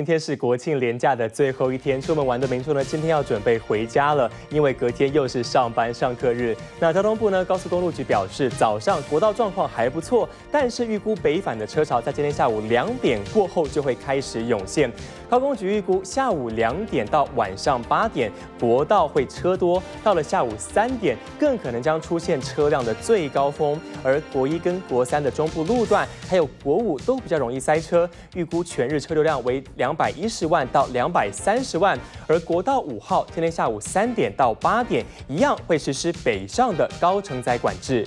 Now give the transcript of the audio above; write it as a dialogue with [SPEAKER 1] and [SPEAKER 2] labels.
[SPEAKER 1] 今天是国庆连假的最后一天，出门玩的民众呢，今天要准备回家了，因为隔天又是上班上课日。那交通部呢，高速公路局表示，早上国道状况还不错，但是预估北返的车潮在今天下午两点过后就会开始涌现。高工局预估下午两点到晚上八点，国道会车多，到了下午三点，更可能将出现车辆的最高峰。而国一跟国三的中部路段，还有国五都比较容易塞车，预估全日车流量为两。百一十万到两百三十万，而国道五号今天下午三点到八点一样会实施北上的高承载管制。